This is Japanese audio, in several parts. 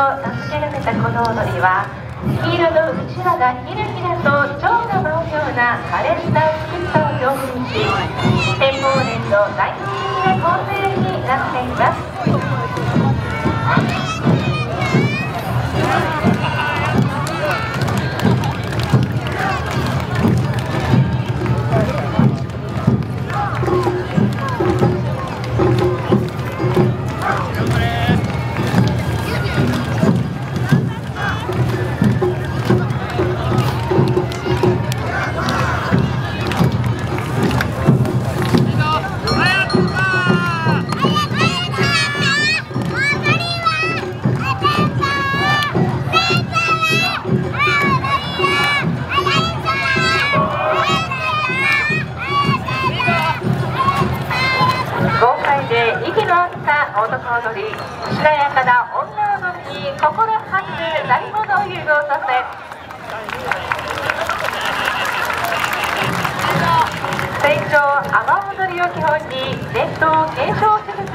の舞と名付けられたこの踊りは黄色のうちわがひらひらと蝶が舞うような可憐な美しさを表現し天保連の代表的な構成になっています。踊りしなやかな女踊りに心弾む鳴り物を融合させ成長阿波踊りを基本に伝統継承しつつ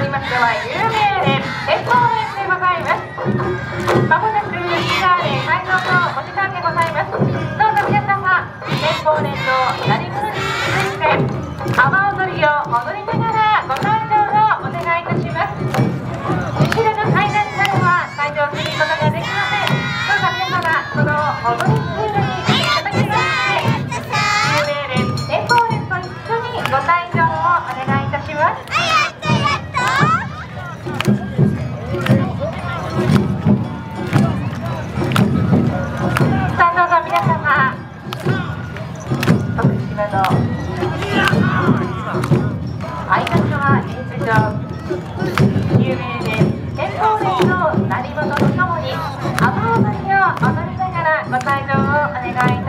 りましては有名園鉄道園でございますまもなく石川園会場のお時間でございますどうぞ皆様鉄道園の成村に続いて阿波踊りを踊りながらご参照をお願いいたします後ろの階段からは退場することができませんどうぞ皆様その踊りツールにいただきまして有名園鉄道園と一緒にご退場をお願いいたします徳島のは場有名で天保列の鳴り物とともに雨踊りを踊りながらご退場をお願い